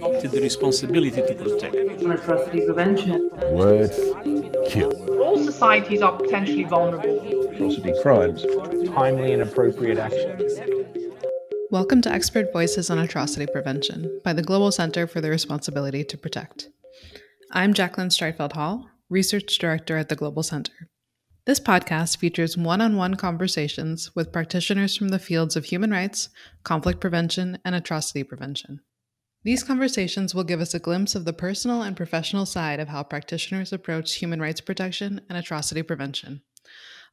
to the responsibility to protect. atrocity prevention. Words kill. All societies are potentially vulnerable. Atrocity crimes. timely and appropriate action. Welcome to Expert Voices on Atrocity Prevention by the Global Center for the Responsibility to Protect. I'm Jaclyn Streitfeld Hall, Research Director at the Global Center. This podcast features one on one conversations with practitioners from the fields of human rights, conflict prevention, and atrocity prevention. These conversations will give us a glimpse of the personal and professional side of how practitioners approach human rights protection and atrocity prevention,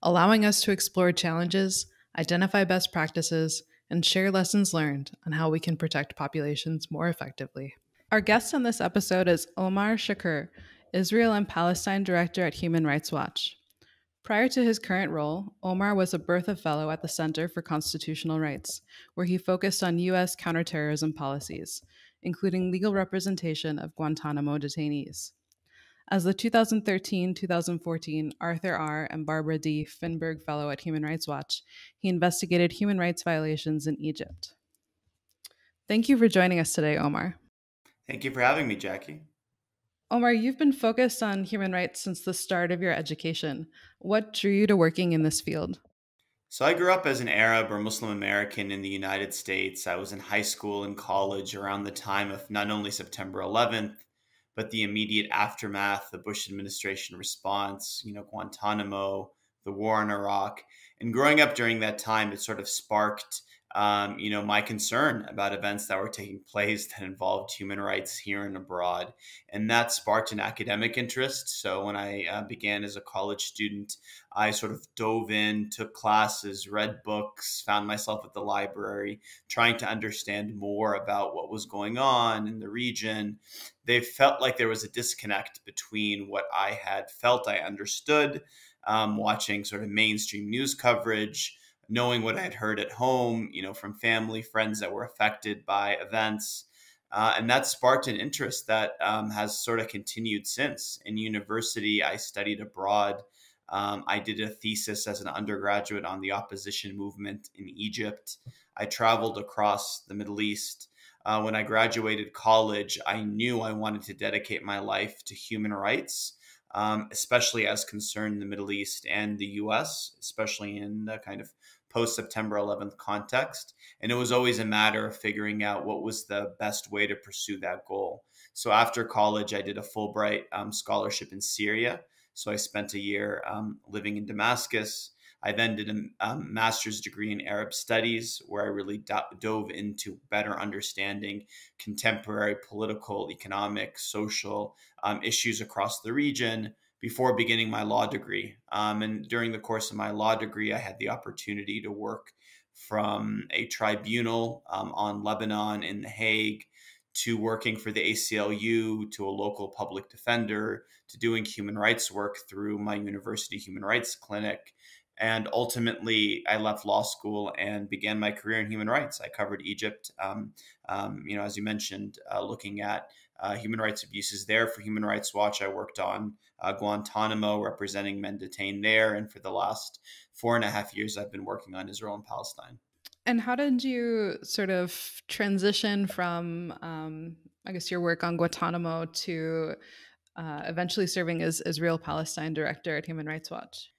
allowing us to explore challenges, identify best practices, and share lessons learned on how we can protect populations more effectively. Our guest on this episode is Omar Shakir, Israel and Palestine Director at Human Rights Watch. Prior to his current role, Omar was a Bertha Fellow at the Center for Constitutional Rights, where he focused on U.S. counterterrorism policies, including legal representation of Guantanamo detainees. As the 2013 2014 Arthur R. and Barbara D. Finberg Fellow at Human Rights Watch, he investigated human rights violations in Egypt. Thank you for joining us today, Omar. Thank you for having me, Jackie. Omar, you've been focused on human rights since the start of your education. What drew you to working in this field? So, I grew up as an Arab or Muslim American in the United States. I was in high school and college around the time of not only September 11th, but the immediate aftermath, the Bush administration response, you know, Guantanamo, the war in Iraq. And growing up during that time, it sort of sparked um, you know, my concern about events that were taking place that involved human rights here and abroad. And that sparked an academic interest. So when I uh, began as a college student, I sort of dove in, took classes, read books, found myself at the library, trying to understand more about what was going on in the region. They felt like there was a disconnect between what I had felt I understood, um, watching sort of mainstream news coverage knowing what I'd heard at home, you know, from family, friends that were affected by events. Uh, and that sparked an interest that um, has sort of continued since. In university, I studied abroad. Um, I did a thesis as an undergraduate on the opposition movement in Egypt. I traveled across the Middle East. Uh, when I graduated college, I knew I wanted to dedicate my life to human rights, um, especially as concerned the Middle East and the US, especially in the kind of post September 11th context. And it was always a matter of figuring out what was the best way to pursue that goal. So after college, I did a Fulbright um, scholarship in Syria. So I spent a year um, living in Damascus. I then did a um, master's degree in Arab studies, where I really do- dove into better understanding contemporary political, economic, social um, issues across the region before beginning my law degree. Um, and during the course of my law degree, I had the opportunity to work from a tribunal um, on Lebanon in The Hague to working for the ACLU to a local public defender to doing human rights work through my university human rights clinic. And ultimately, I left law school and began my career in human rights. I covered Egypt, um, um, you know, as you mentioned, uh, looking at uh, human rights abuses there. For Human Rights Watch, I worked on uh, Guantanamo, representing men detained there. And for the last four and a half years, I've been working on Israel and Palestine. And how did you sort of transition from, um, I guess, your work on Guantanamo to uh, eventually serving as Israel Palestine director at Human Rights Watch?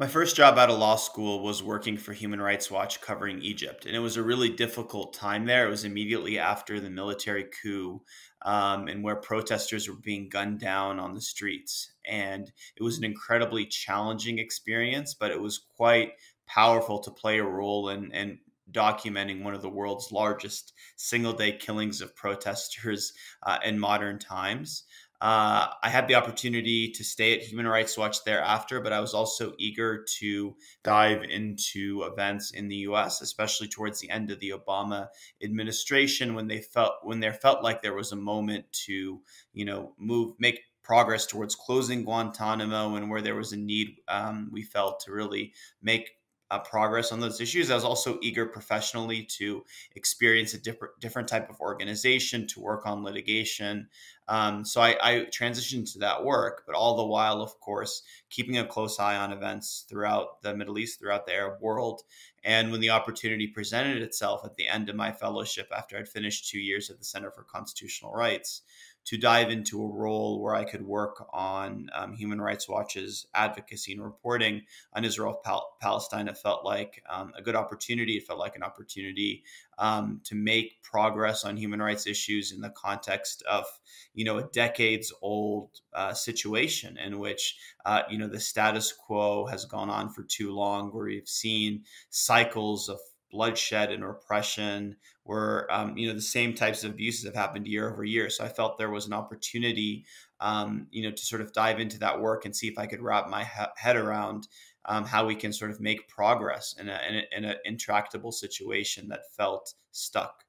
My first job out of law school was working for Human Rights Watch covering Egypt. And it was a really difficult time there. It was immediately after the military coup um, and where protesters were being gunned down on the streets. And it was an incredibly challenging experience, but it was quite powerful to play a role in, in documenting one of the world's largest single day killings of protesters uh, in modern times. Uh, I had the opportunity to stay at Human Rights Watch thereafter, but I was also eager to dive into events in the U.S., especially towards the end of the Obama administration, when they felt when there felt like there was a moment to, you know, move make progress towards closing Guantanamo, and where there was a need, um, we felt to really make uh, progress on those issues. I was also eager professionally to experience a different different type of organization, to work on litigation, Um, so I, I, transitioned to that work, but all the while, of course, keeping a close eye on events throughout the Middle East, throughout the Arab world. And when the opportunity presented itself at the end of my fellowship, after I'd finished two years at the Center for Constitutional Rights, to dive into a role where I could work on um, Human Rights Watch's advocacy and reporting on Israel Pal- Palestine. It felt like um, a good opportunity. It felt like an opportunity um, to make progress on human rights issues in the context of, you know, a decades old uh, situation in which, uh, you know, the status quo has gone on for too long, where we've seen cycles of bloodshed and repression where um, you know the same types of abuses have happened year over year. So i felt there was an opportunity um, you know to sort of dive into that work and see if i could wrap my head around um, how we can sort of make progress in, in, a, in an intractable situation that felt stuck.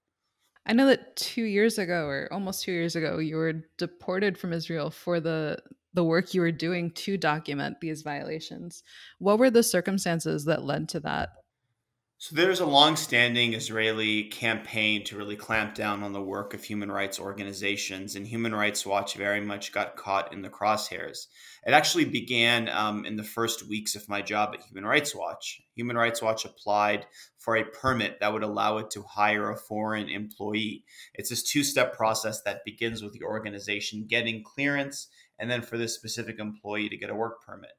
I know that two years ago or almost two years ago you were deported from israel for the the work you were doing to document these violations. What were the circumstances that led to that so there's a long-standing Israeli campaign to really clamp down on the work of human rights organizations, and Human Rights Watch very much got caught in the crosshairs. It actually began um, in the first weeks of my job at Human Rights Watch. Human Rights Watch applied for a permit that would allow it to hire a foreign employee. It's this two-step process that begins with the organization getting clearance, and then for this specific employee to get a work permit.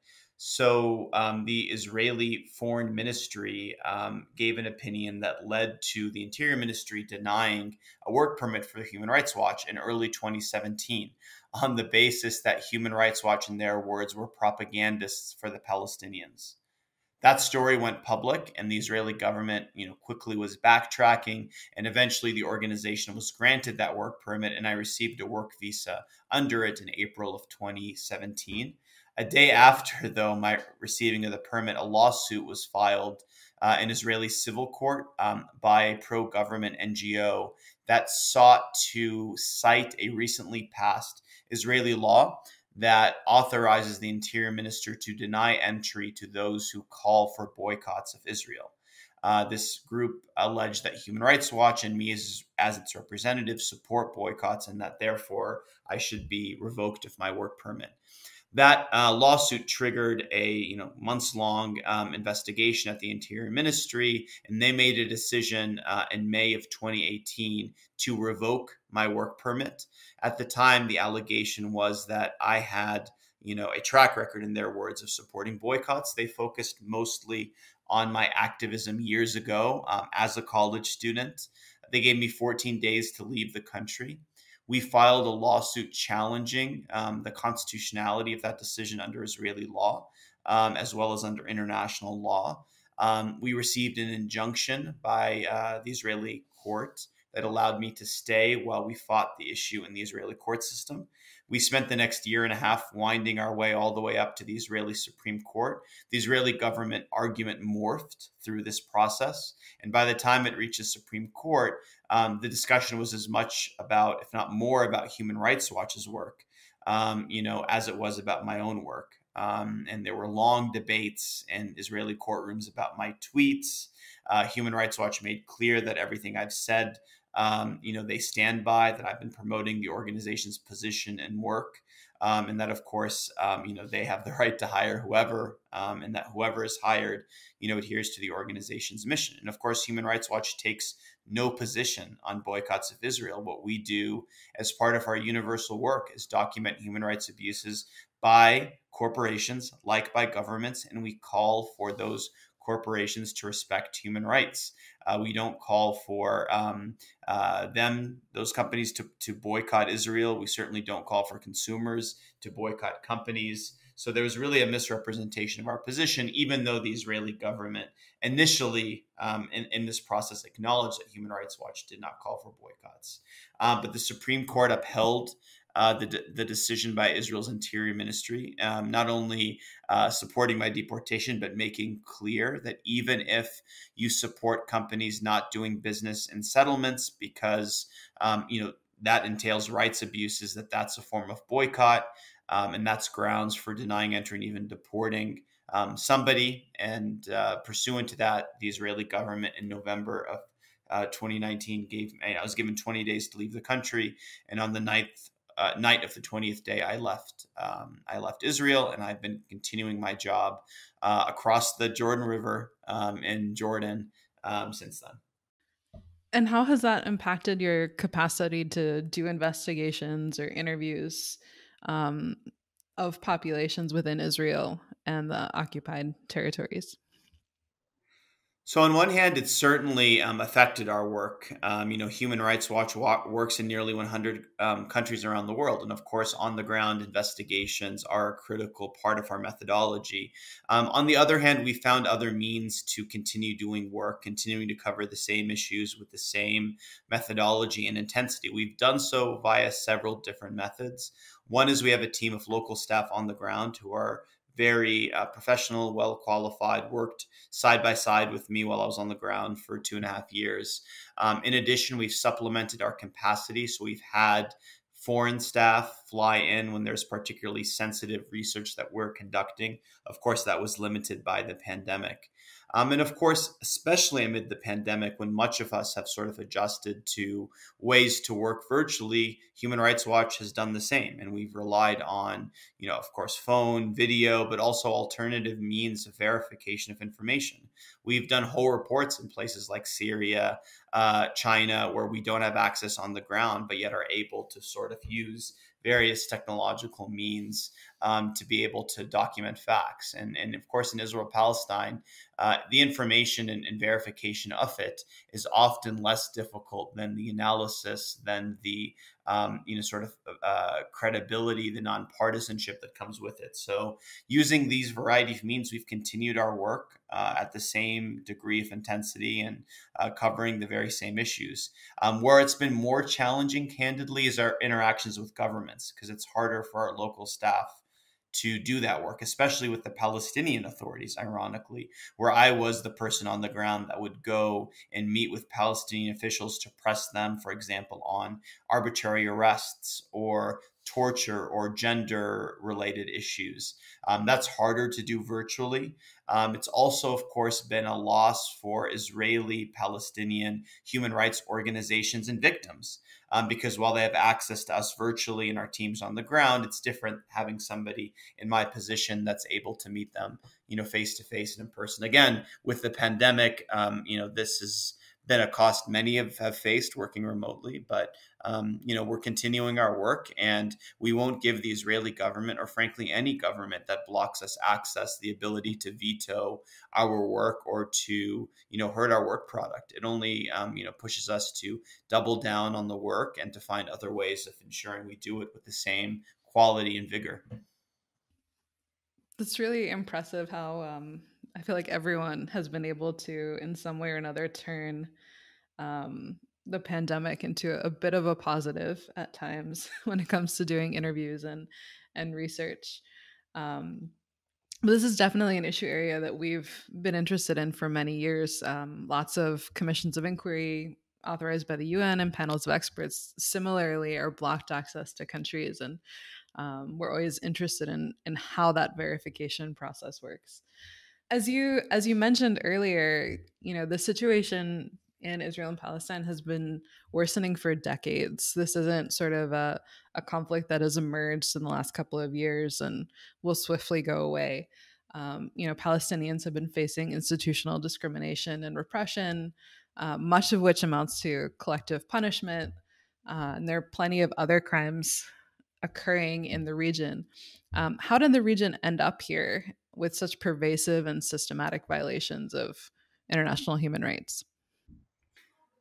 So um, the Israeli Foreign Ministry um, gave an opinion that led to the Interior Ministry denying a work permit for Human Rights Watch in early 2017 on the basis that Human Rights Watch, in their words, were propagandists for the Palestinians. That story went public, and the Israeli government, you know, quickly was backtracking, and eventually the organization was granted that work permit, and I received a work visa under it in April of 2017. A day after, though, my receiving of the permit, a lawsuit was filed uh, in Israeli civil court um, by a pro government NGO that sought to cite a recently passed Israeli law that authorizes the interior minister to deny entry to those who call for boycotts of Israel. Uh, this group alleged that Human Rights Watch and me as, as its representative support boycotts and that therefore I should be revoked of my work permit that uh, lawsuit triggered a you know months long um, investigation at the Interior Ministry, and they made a decision uh, in May of 2018 to revoke my work permit. At the time, the allegation was that I had you know a track record, in their words, of supporting boycotts. They focused mostly on my activism years ago um, as a college student. They gave me 14 days to leave the country. We filed a lawsuit challenging um, the constitutionality of that decision under Israeli law, um, as well as under international law. Um, we received an injunction by uh, the Israeli court that allowed me to stay while we fought the issue in the Israeli court system. We spent the next year and a half winding our way all the way up to the Israeli Supreme Court. The Israeli government argument morphed through this process. And by the time it reached the Supreme Court, um, the discussion was as much about, if not more, about Human Rights Watch's work, um, you know, as it was about my own work. Um, and there were long debates in Israeli courtrooms about my tweets. Uh, Human Rights Watch made clear that everything I've said, um, you know, they stand by, that I've been promoting the organization's position and work. Um, and that of course um, you know they have the right to hire whoever um, and that whoever is hired you know adheres to the organization's mission and of course human rights watch takes no position on boycotts of israel what we do as part of our universal work is document human rights abuses by corporations like by governments and we call for those corporations to respect human rights. Uh, we don't call for um, uh, them, those companies, to, to boycott Israel. We certainly don't call for consumers to boycott companies. So there was really a misrepresentation of our position, even though the Israeli government initially um, in, in, this process acknowledged that Human Rights Watch did not call for boycotts. Um, but the Supreme Court upheld uh, the, the decision by Israel's Interior Ministry, um, not only uh, supporting my deportation, but making clear that even if you support companies not doing business in settlements because um, you know that entails rights abuses, that that's a form of boycott, um, and that's grounds for denying entry and even deporting um, somebody. And uh, pursuant to that, the Israeli government in November of uh, 2019 gave me I was given 20 days to leave the country, and on the 9th uh, night of the 20th day, I left. Um, I left Israel, and I've been continuing my job uh, across the Jordan River um, in Jordan um, since then. And how has that impacted your capacity to do investigations or interviews um, of populations within Israel and the occupied territories? So, on one hand, it's certainly um, affected our work. Um, you know, Human Rights Watch works in nearly 100 um, countries around the world. And of course, on the ground investigations are a critical part of our methodology. Um, on the other hand, we found other means to continue doing work, continuing to cover the same issues with the same methodology and intensity. We've done so via several different methods. One is we have a team of local staff on the ground who are very uh, professional, well qualified, worked side by side with me while I was on the ground for two and a half years. Um, in addition, we've supplemented our capacity. So we've had foreign staff fly in when there's particularly sensitive research that we're conducting. Of course, that was limited by the pandemic. Um, and of course, especially amid the pandemic, when much of us have sort of adjusted to ways to work virtually, Human Rights Watch has done the same. And we've relied on, you know, of course, phone, video, but also alternative means of verification of information. We've done whole reports in places like Syria, uh, China, where we don't have access on the ground, but yet are able to sort of use various technological means um, to be able to document facts. And, and of course, in Israel Palestine, uh, the information and, and, verification of it is often less difficult than the analysis, than the um, you know sort of uh, credibility, the nonpartisanship that comes with it. So, using these variety of means, we've continued our work uh, at the same degree of intensity and uh, covering the very same issues. Um, where it's been more challenging, candidly, is our interactions with governments because it's harder for our local staff to do that work, especially with the Palestinian authorities, ironically, where I was the person on the ground that would go and meet with Palestinian officials to press them, for example, on arbitrary arrests or torture or gender related issues. Um, that's harder to do virtually. Um, it's also, of course, been a loss for Israeli Palestinian human rights organizations and victims um, because while they have access to us virtually and our teams on the ground, it's different having somebody in my position that's able to meet them, you know, face to face and in person. Again, with the pandemic, um, you know, this is been a cost many have, have faced working remotely. But um, you know, we're continuing our work, and we won't give the Israeli government, or frankly any government that blocks us access, the ability to veto our work or to you know hurt our work product. It only um, you know pushes us to double down on the work and to find other ways of ensuring we do it with the same quality and vigor. It's really impressive how um, I feel like everyone has been able to, in some way or another, turn um, the pandemic into a bit of a positive at times when it comes to doing interviews and and research. Um, but this is definitely an issue area that we've been interested in for many years. Um, lots of commissions of inquiry authorized by the UN and panels of experts similarly are blocked access to countries, and um, we're always interested in in how that verification process works as you as you mentioned earlier you know the situation in israel and palestine has been worsening for decades. This isn't sort of a, a conflict that has emerged in the last couple of years and will swiftly go away. Um, you know palestinians have been facing institutional discrimination and repression uh, much of which amounts to collective punishment uh, and there are plenty of other crimes occurring in the region. Um, how did the region end up here with such pervasive and systematic violations of international human rights?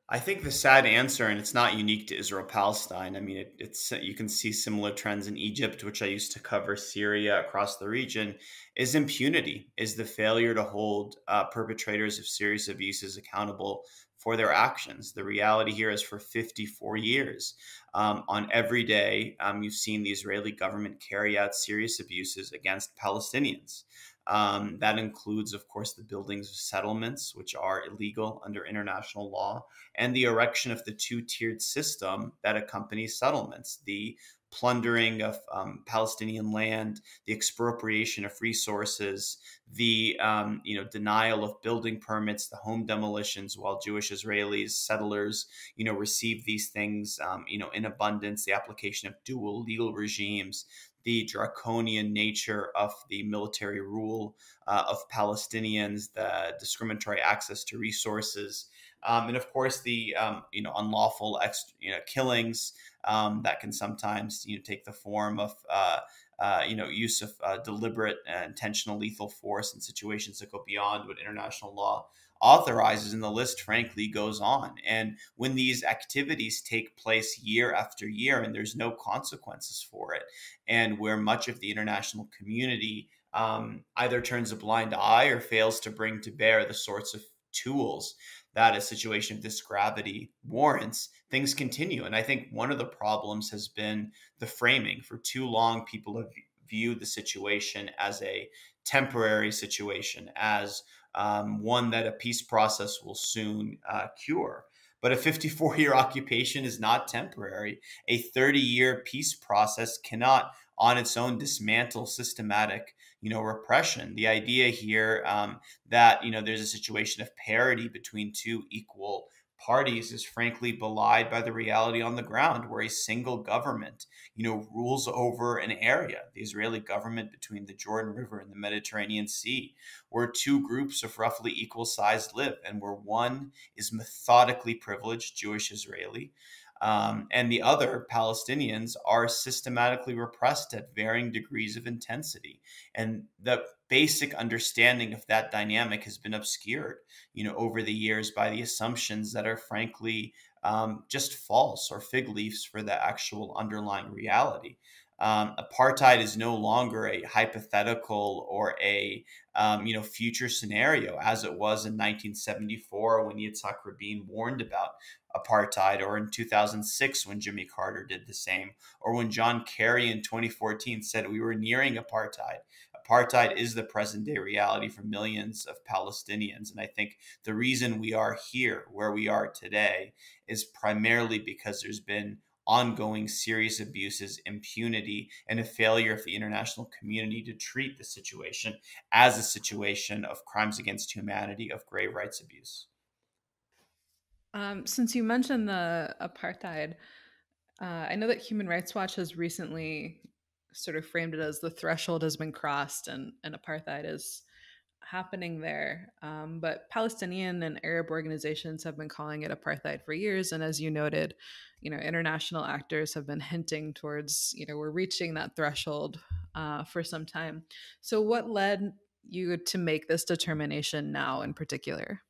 I think the sad answer, and it's not unique to Israel Palestine. I mean, it, it's you can see similar trends in Egypt, which I used to cover, Syria, across the region, is impunity, is the failure to hold uh, perpetrators of serious abuses accountable for their actions. The reality here is for 54 years, um, on every day, um, you've seen the Israeli government carry out serious abuses against Palestinians. Um, that includes, of course, the buildings of settlements, which are illegal under international law, and the erection of the two tiered system that accompanies settlements the plundering of um, Palestinian land, the expropriation of resources, the um, you know denial of building permits, the home demolitions, while Jewish Israelis settlers you know receive these things um, you know in abundance, the application of dual legal regimes, the draconian nature of the military rule uh, of Palestinians, the discriminatory access to resources, um, and of course the um, you know unlawful ex- you know killings um, that can sometimes you know take the form of uh, uh, you know use of uh, deliberate and intentional lethal force in situations that go beyond what international law authorizes and the list frankly goes on. And when these activities take place year after year and there's no consequences for it and where much of the international community um, either turns a blind eye or fails to bring to bear the sorts of tools that a situation of this gravity warrants, things continue. And I think one of the problems has been the framing. For too long, people have viewed the situation as a temporary situation, as um, one that a peace process will soon uh, cure. But a 54 year occupation is not temporary. A 30 year peace process cannot, on its own, dismantle systematic you know repression. The idea here um, that you know there's a situation of parity between two equal parties is frankly belied by the reality on the ground where a single government you know rules over an area the israeli government between the jordan river and the mediterranean sea where two groups of roughly equal size live and where one is methodically privileged jewish israeli um, and the other Palestinians are systematically repressed at varying degrees of intensity. And the basic understanding of that dynamic has been obscured, you know, over the years by the assumptions that are frankly um, just false or fig leaves for the actual underlying reality. Um, apartheid is no longer a hypothetical or a um, you know future scenario as it was in 1974 when Yitzhak Rabin warned about apartheid, or in 2006 when Jimmy Carter did the same, or when John Kerry in 2014 said we were nearing apartheid. Apartheid is the present day reality for millions of Palestinians. And I think the reason we are here where we are today is primarily because there's been ongoing serious abuses, impunity, and a failure of the international community to treat the situation as a situation of crimes against humanity, of grave rights abuse. Um, since you mentioned the apartheid, uh, I know that Human Rights Watch has recently sort of framed it as the threshold has been crossed and, and apartheid is happening there. Um, but Palestinian and Arab organizations have been calling it apartheid for years. And as you noted, you know, international actors have been hinting towards, you know, we're reaching that threshold uh, for some time. So, what led you to make this determination now in particular?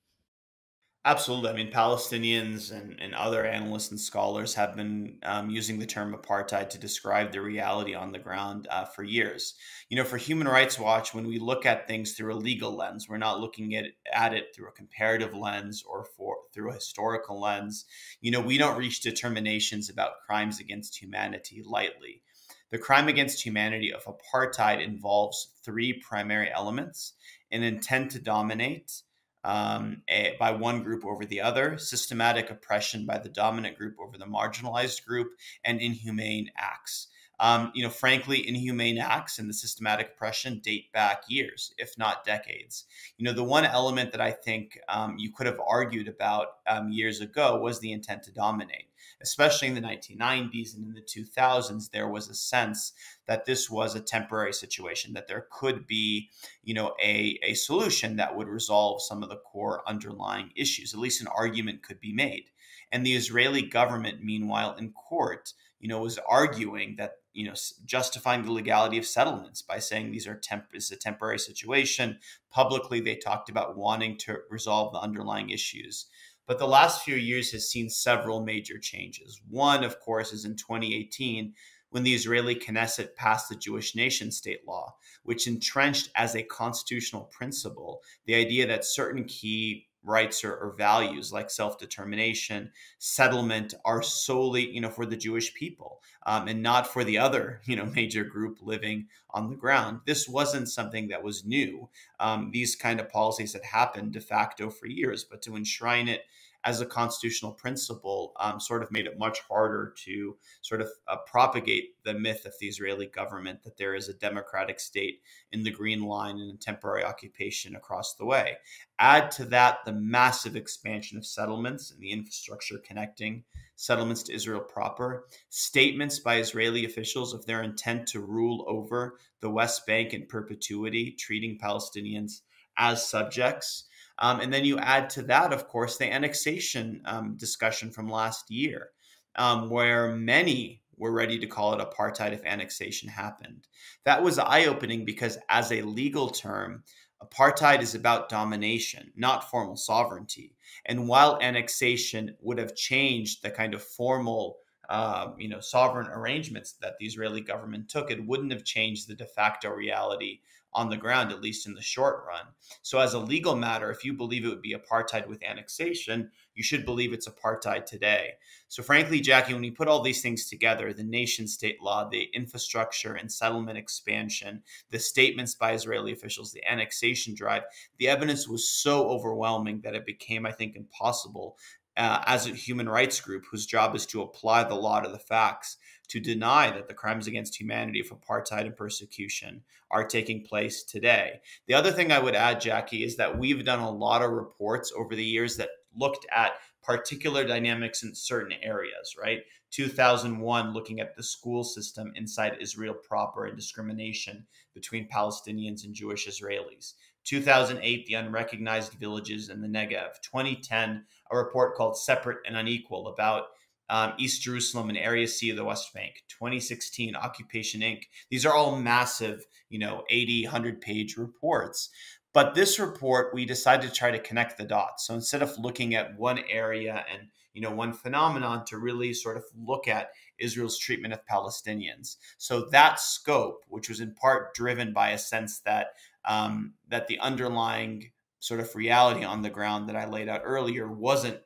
Absolutely. I mean, Palestinians and, and other analysts and scholars have been um, using the term apartheid to describe the reality on the ground uh, for years. You know, for Human Rights Watch, when we look at things through a legal lens, we're not looking at, at it through a comparative lens or for through a historical lens. You know, we don't reach determinations about crimes against humanity lightly. The crime against humanity of apartheid involves three primary elements an intent to dominate um, a, by one group over the other, systematic oppression by the dominant group over the marginalized group, and inhumane acts. Um, you know, frankly, inhumane acts and the systematic oppression date back years, if not decades. You know, the one element that I think um, you could have argued about um, years ago was the intent to dominate especially in the 1990s and in the 2000s, there was a sense that this was a temporary situation, that there could be, you know, a, a solution that would resolve some of the core underlying issues. At least an argument could be made. And the Israeli government, meanwhile, in court, you know, was arguing that you know justifying the legality of settlements by saying these are temp is a temporary situation. Publicly, they talked about wanting to resolve the underlying issues. But the last few years has seen several major changes. One, of course, is in 2018 when the Israeli Knesset passed the Jewish nation state law, which entrenched as a constitutional principle the idea that certain key rights or, or values like self-determination settlement are solely you know for the jewish people um, and not for the other you know major group living on the ground. This wasn't something that was new. Um, these kind of policies had happened de facto for years but to enshrine it as a constitutional principle um, sort of made it much harder to sort of uh, propagate the myth of the Israeli government that there is a democratic state in the Green Line and a temporary occupation across the way. Add to that the massive expansion of settlements and the infrastructure connecting settlements to Israel proper, statements by Israeli officials of their intent to rule over the West Bank in perpetuity, treating Palestinians as subjects. Um, and then you add to that, of course, the annexation um, discussion from last year, um, where many were ready to call it apartheid if annexation happened. That was eye opening because, as a legal term, apartheid is about domination, not formal sovereignty. And while annexation would have changed the kind of formal um, you know, sovereign arrangements that the Israeli government took, it wouldn't have changed the de facto reality on the ground, at least in the short run. So, as a legal matter, if you believe it would be apartheid with annexation, you should believe it's apartheid today. So, frankly, Jackie, when you put all these things together the nation state law, the infrastructure and settlement expansion, the statements by Israeli officials, the annexation drive, the evidence was so overwhelming that it became, I think, impossible uh, as a human rights group whose job is to apply the law to the facts to deny that the crimes against humanity of apartheid and persecution are taking place today. The other thing I would add, Jackie, is that we've done a lot of reports over the years that looked at particular dynamics in certain areas, right? 2001, looking at the school system inside Israel proper and discrimination between Palestinians and Jewish Israelis. 2008, the unrecognized villages in the Negev. 2010, a report called Separate and Unequal about um, East Jerusalem and Area C of the West Bank. 2016, Occupation Inc. These are all massive, you know, 80, 100 page reports. But this report, we decided to try to connect the dots. So instead of looking at one area and you know one phenomenon to really sort of look at Israel's treatment of Palestinians. So that scope, which was in part driven by a sense that um, that the underlying sort of reality on the ground that I laid out earlier wasn't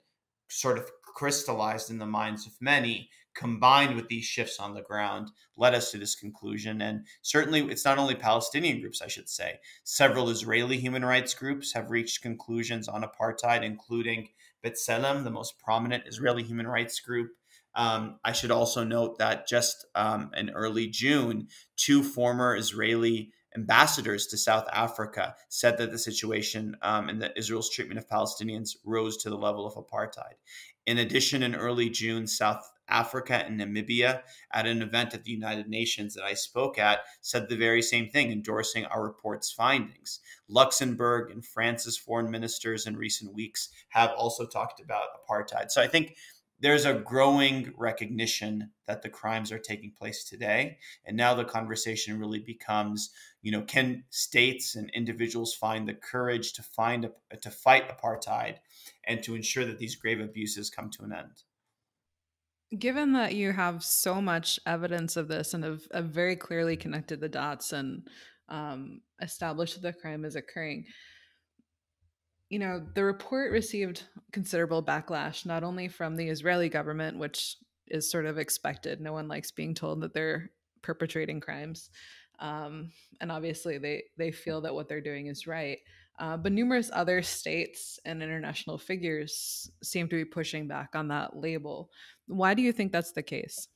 sort of crystallized in the minds of many, combined with these shifts on the ground, led us to this conclusion. And certainly, it's not only Palestinian groups, I should say. Several Israeli human rights groups have reached conclusions on apartheid, including B'Tselem, the most prominent Israeli human rights group. Um, I should also note that just um, in early June, two former Israeli ambassadors to South Africa said that the situation um, and that Israel's treatment of Palestinians rose to the level of apartheid. In addition, in early June, South Africa and Namibia, at an event at the United Nations that I spoke at, said the very same thing, endorsing our report's findings. Luxembourg and France's foreign ministers in recent weeks have also talked about apartheid. So I think there's a growing recognition that the crimes are taking place today. And now the conversation really becomes you know can states and individuals find the courage to find a, to fight apartheid and to ensure that these grave abuses come to an end? Given that you have so much evidence of this and have, have very clearly connected the dots and um, established that the crime is occurring you know, the report received considerable backlash, not only from the Israeli government, which is sort of expected. No one likes being told that they're perpetrating crimes. Um, and obviously, they, they feel that what they're doing is right. Uh, but numerous other states and international figures seem to be pushing back on that label. Why do you think that's the case?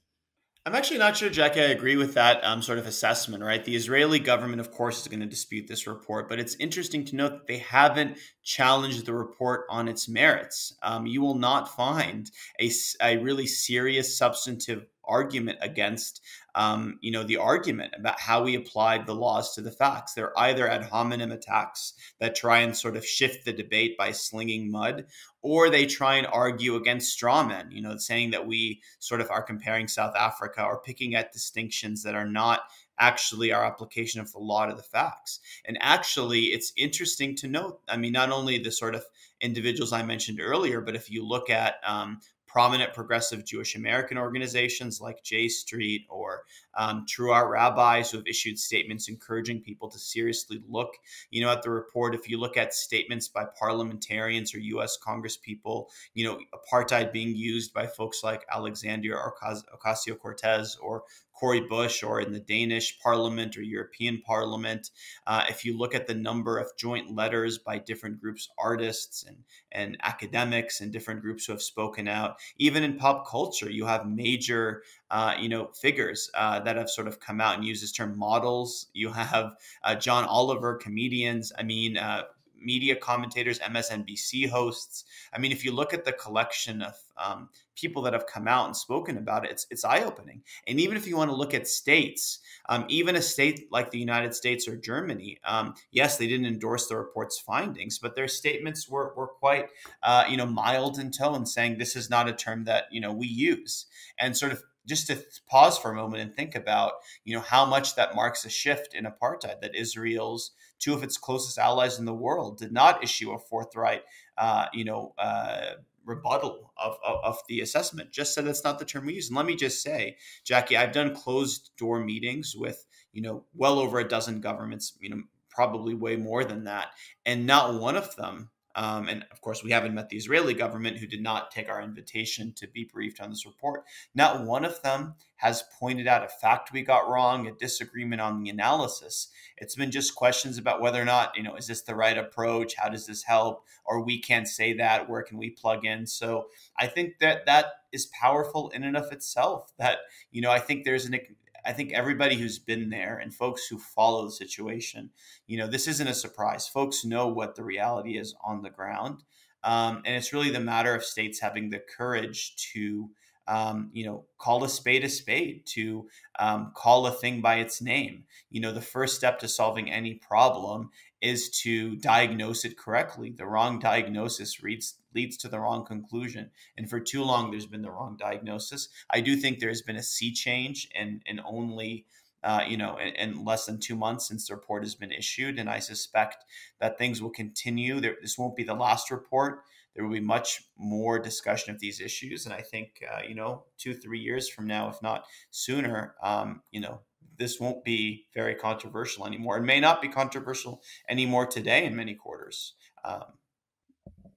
I'm actually not sure, Jackie, I agree with that um, sort of assessment, right? The Israeli government, of course, is going to dispute this report, but it's interesting to note that they haven't challenged the report on its merits. Um, you will not find a, a really serious, substantive argument against um, you know the argument about how we applied the laws to the facts they're either ad hominem attacks that try and sort of shift the debate by slinging mud or they try and argue against straw men you know saying that we sort of are comparing south africa or picking at distinctions that are not actually our application of the law to the facts. And actually, it's interesting to note. I mean, not only the sort of individuals I mentioned earlier, but if you look at um, prominent progressive Jewish American organizations like J Street or um, T'ruah rabbis who have issued statements encouraging people to seriously look, you know, at the report. If you look at statements by parliamentarians or U.S. Congress people, you know, apartheid being used by folks like Alexandria Ocasio Cortez or Cori Bush or in the Danish parliament or European parliament. Uh, if you look at the number of joint letters by different groups, artists and, and academics and different groups who have spoken out, even in pop culture, you have major uh, you know figures uh, that have sort of come out and used this term models. You have uh, John Oliver, comedians. I mean, uh, media commentators, MSNBC hosts. I mean, if you look at the collection of um, people that have come out and spoken about it, it's, it's eye opening. And even if you want to look at states, um, even a state like the United States or Germany, um, yes, they didn't endorse the report's findings, but their statements were, were quite, uh, you know, mild in tone, saying this is not a term that, you know, we use. And sort of just to pause for a moment and think about, you know, how much that marks a shift in apartheid that Israel's two of its closest allies in the world did not issue a forthright, uh, you know, uh, rebuttal of, of, of, the assessment. Just said that's not the term we use. And let me just say, Jackie, I've done closed door meetings with, you know, well over a dozen governments, you know, probably way more than that. And not one of them um, and of course, we haven't met the Israeli government who did not take our invitation to be briefed on this report. Not one of them has pointed out a fact we got wrong, a disagreement on the analysis. It's been just questions about whether or not, you know, is this the right approach? How does this help? Or we can't say that. Where can we plug in? So I think that that is powerful in and of itself. That, you know, I think there's an I think everybody who's been there and folks who follow the situation, you know, this isn't a surprise. Folks know what the reality is on the ground. Um, and it's really the matter of states having the courage to, um, you know, call a spade a spade, to um, call a thing by its name. You know, the first step to solving any problem is to diagnose it correctly. The wrong diagnosis leads leads to the wrong conclusion. And for too long, there's been the wrong diagnosis. I do think there's been a sea change and in only. Uh, you know, in, in, less than two months since the report has been issued, and I suspect that things will continue. There, this won't be the last report. There will be much more discussion of these issues, and I think uh, you know, two, three years from now, if not sooner, um, you know, this won't be very controversial anymore. It may not be controversial anymore today in many quarters. Um,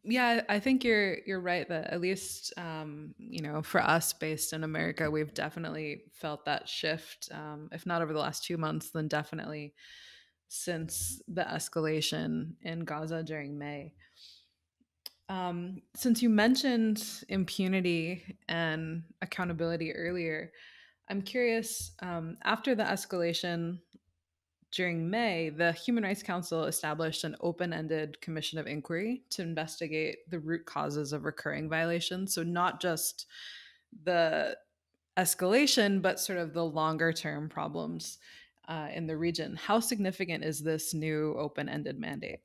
yeah, I think you're you're right that at least um, you know for us based in America, we've definitely felt that shift. Um, if not over the last two months, then definitely since the escalation in Gaza during May. Um, since you mentioned impunity and accountability earlier, I'm curious, um, after the escalation during May, the Human Rights Council established an open ended commission of inquiry to investigate the root causes of recurring violations. So, not just the escalation, but sort of the longer term problems uh, in the region. How significant is this new open ended mandate?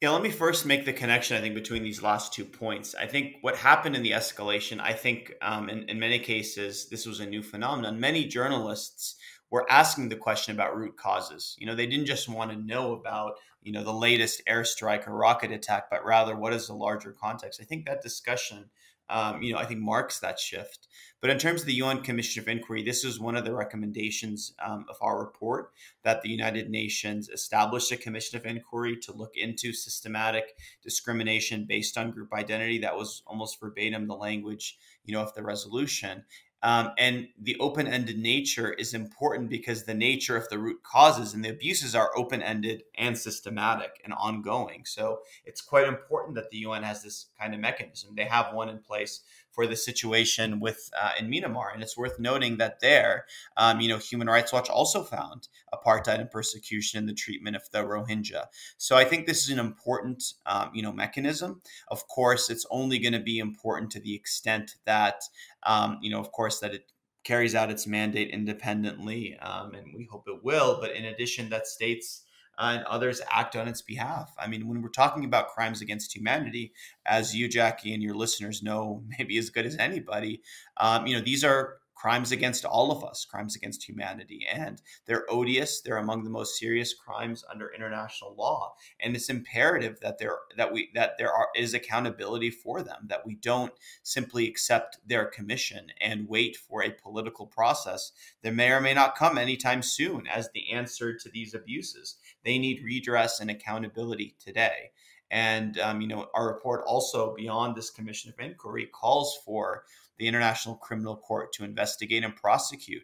Yeah, let me first make the connection, I think, between these last two points. I think what happened in the escalation, I think um, in, in many cases, this was a new phenomenon. Many journalists were asking the question about root causes. You know, they didn't just want to know about, you know, the latest airstrike or rocket attack, but rather what is the larger context. I think that discussion um, you know, I think marks that shift. But in terms of the UN Commission of Inquiry, this is one of the recommendations um, of our report that the United Nations established a commission of inquiry to look into systematic discrimination based on group identity. That was almost verbatim the language, you know, of the resolution. Um, and the open ended nature is important because the nature of the root causes and the abuses are open ended and systematic and ongoing. So it's quite important that the UN has this kind of mechanism. They have one in place for the situation with uh, in Myanmar, and it's worth noting that there, um, you know, Human Rights Watch also found apartheid and persecution in the treatment of the Rohingya. So I think this is an important, um, you know, mechanism. Of course, it's only going to be important to the extent that, um, you know, of course, that it carries out its mandate independently, um, and we hope it will. But in addition, that states and others act on its behalf. I mean, when we're talking about crimes against humanity, as you, Jackie, and your listeners know, maybe as good as anybody, um, you know, these are crimes against all of us, crimes against humanity. And they're odious. They're among the most serious crimes under international law. And it's imperative that there that we that there are is accountability for them, that we don't simply accept their commission and wait for a political process that may or may not come anytime soon as the answer to these abuses. They need redress and accountability today. And um, you know, our report also beyond this commission of inquiry calls for the International Criminal Court to investigate and prosecute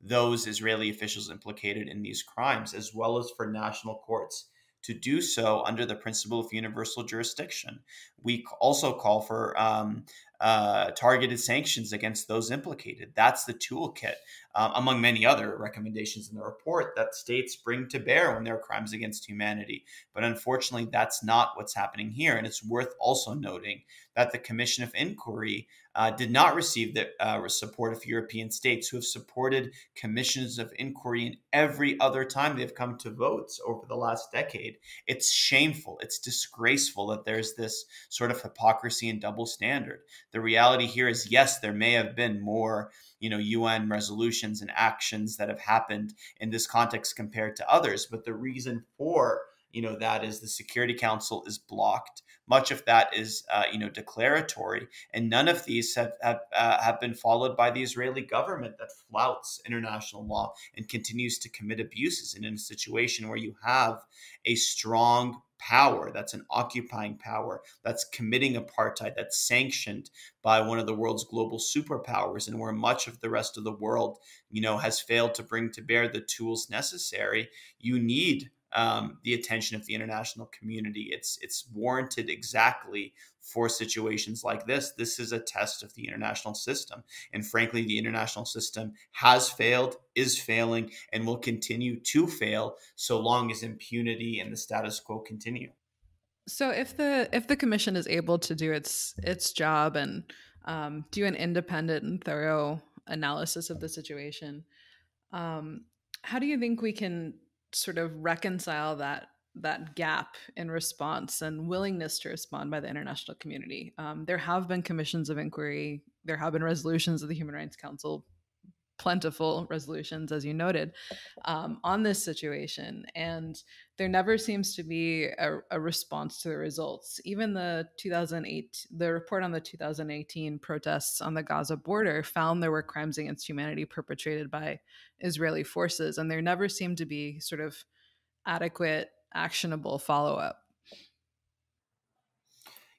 those Israeli officials implicated in these crimes, as well as for national courts to do so under the principle of universal jurisdiction. We also call for um, uh, targeted sanctions against those implicated. That's the toolkit, um, among many other recommendations in the report that states bring to bear when there are crimes against humanity. But unfortunately, that's not what's happening here. And it's worth also noting that the Commission of Inquiry uh, did not receive the uh, support of European states who have supported commissions of inquiry in every other time they've come to votes over the last decade. It's shameful. It's disgraceful that there's this sort of hypocrisy and double standard. The reality here is yes, there may have been more you know UN resolutions and actions that have happened in this context compared to others, but the reason for you know that is the security council is blocked. Much of that is uh, you know declaratory and none of these have have, uh, have been followed by the israeli government that flouts international law and continues to commit abuses. And in a situation where you have a strong power that's an occupying power that's committing apartheid that's sanctioned by one of the world's global superpowers and where much of the rest of the world you know has failed to bring to bear the tools necessary you need um, the attention of the international community. It's it's warranted exactly for situations like this. This is a test of the international system, and frankly, the international system has failed, is failing, and will continue to fail so long as impunity and the status quo continue. So, if the if the commission is able to do its its job and um, do an independent and thorough analysis of the situation, um, how do you think we can sort of reconcile that that gap in response and willingness to respond by the international community. Um, there have been commissions of inquiry. There have been resolutions of the Human Rights Council, plentiful resolutions, as you noted, um, on this situation. And there never seems to be a, a, response to the results. Even the 2008, the report on the 2018 protests on the Gaza border found there were crimes against humanity perpetrated by Israeli forces, and there never seemed to be sort of adequate, actionable follow up.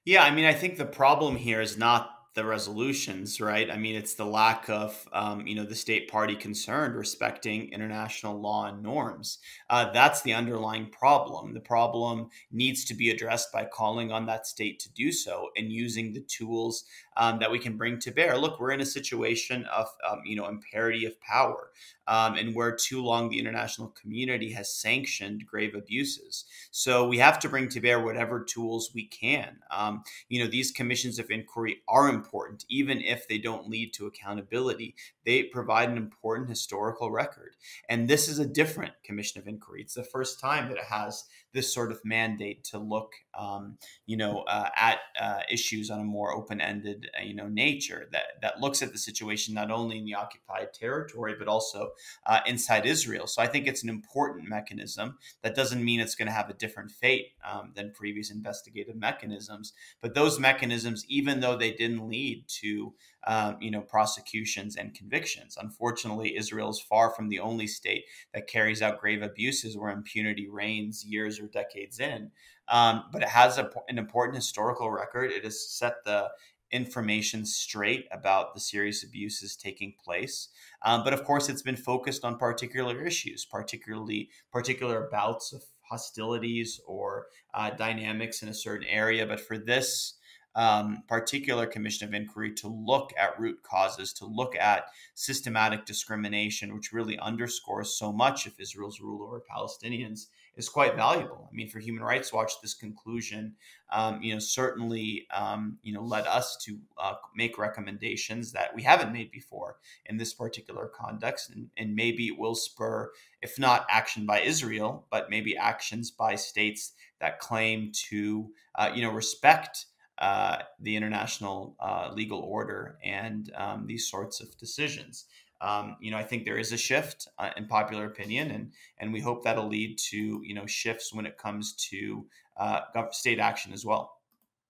Yeah, I mean, I think the problem here is not the resolutions, right? I mean, it's the lack of, um, you know, the state party concerned respecting international law and norms. Uh, that's the underlying problem. The problem needs to be addressed by calling on that state to do so and using the tools um, that we can bring to bear. Look, we're in a situation of, um, you know, imparity of power um, and where too long the international community has sanctioned grave abuses. So we have to bring to bear whatever tools we can. Um, you know, these commissions of inquiry are important, even if they don't lead to accountability. They provide an important historical record. And this is a different commission of inquiry. It's the first time that it has this sort of mandate to look, um, you know, uh, at uh, issues on a more open-ended, uh, you know, nature that that looks at the situation not only in the occupied territory but also uh, inside Israel. So I think it's an important mechanism. That doesn't mean it's going to have a different fate um, than previous investigative mechanisms, but those mechanisms, even though they didn't lead to um, you know, prosecutions and convictions. Unfortunately, Israel is far from the only state that carries out grave abuses where impunity reigns years or decades in. Um, but it has a, an important historical record. It has set the information straight about the serious abuses taking place. Um, but of course, it's been focused on particular issues, particularly particular bouts of hostilities or uh, dynamics in a certain area. But for this um, particular commission of inquiry to look at root causes, to look at systematic discrimination, which really underscores so much of Israel's rule over Palestinians, is quite valuable. I mean, for Human Rights Watch, this conclusion, um, you know, certainly, um, you know, led us to uh, make recommendations that we haven't made before in this particular context, and, and maybe it will spur, if not action by Israel, but maybe actions by states that claim to, uh, you know, respect uh, the international uh, legal order and um, these sorts of decisions. Um, you know, I think there is a shift uh, in popular opinion, and and we hope that'll lead to you know shifts when it comes to uh, state action as well.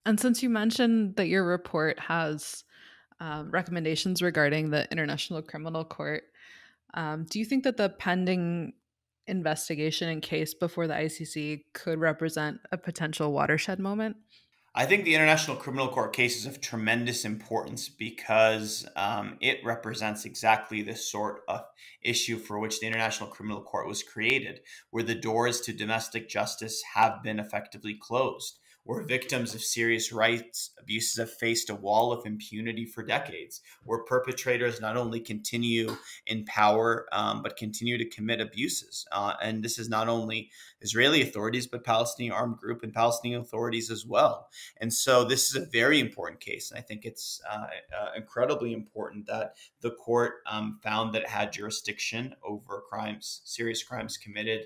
And since you mentioned that your report has um, recommendations regarding the International Criminal Court, um, do you think that the pending investigation and case before the ICC could represent a potential watershed moment? I think the International Criminal Court case is of tremendous importance because um, it represents exactly the sort of issue for which the International Criminal Court was created, where the doors to domestic justice have been effectively closed where victims of serious rights abuses have faced a wall of impunity for decades, where perpetrators not only continue in power, um, but continue to commit abuses. Uh, and this is not only Israeli authorities, but Palestinian armed group and Palestinian authorities as well. And so this is a very important case. And I think it's uh, uh, incredibly important that the court um, found that it had jurisdiction over crimes, serious crimes committed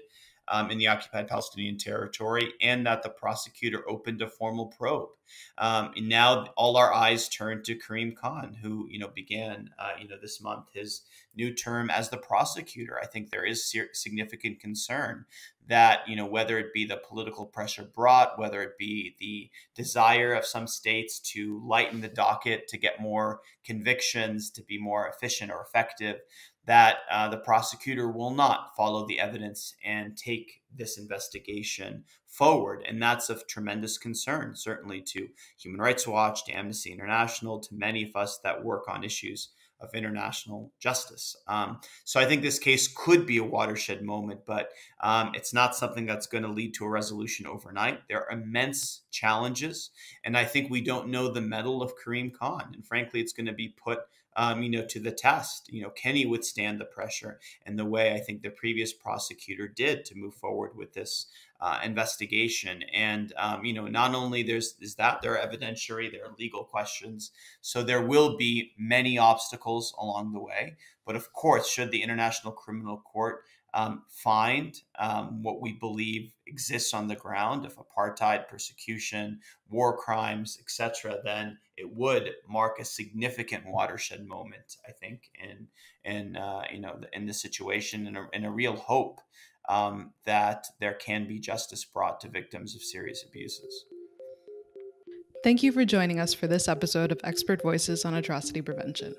um, in the occupied Palestinian territory, and that the prosecutor opened a formal probe. Um, and now all our eyes turn to Karim Khan, who you know began uh, you know this month his new term as the prosecutor. I think there is significant concern that you know whether it be the political pressure brought, whether it be the desire of some states to lighten the docket to get more convictions, to be more efficient or effective, that uh, the prosecutor will not follow the evidence and take this investigation forward. And that's of tremendous concern, certainly to Human Rights Watch, to Amnesty International, to many of us that work on issues of international justice. Um, so I think this case could be a watershed moment, but um, it's not something that's going to lead to a resolution overnight. There are immense challenges, and I think we don't know the mettle of Karim Khan. And frankly, it's going to be put um, you know, to the test. You know, can he withstand the pressure and the way I think the previous prosecutor did to move forward with this uh, investigation? And um, you know, not only there's is that there are evidentiary, there are legal questions, so there will be many obstacles along the way. But of course, should the International Criminal Court um, find um, what we believe exists on the ground of apartheid, persecution, war crimes, etc., then it would mark a significant watershed moment, I think, in in uh, you know in the situation and a, and a real hope um, that there can be justice brought to victims of serious abuses. Thank you for joining us for this episode of Expert Voices on Atrocity Prevention.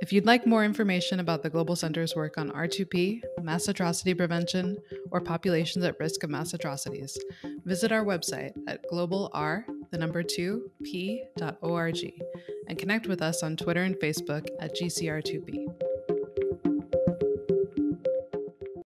If you'd like more information about the Global Center's work on R2P, mass atrocity prevention, or populations at risk of mass atrocities, visit our website at globalr, the number 2, p.org, and connect with us on Twitter and Facebook at GCR2P.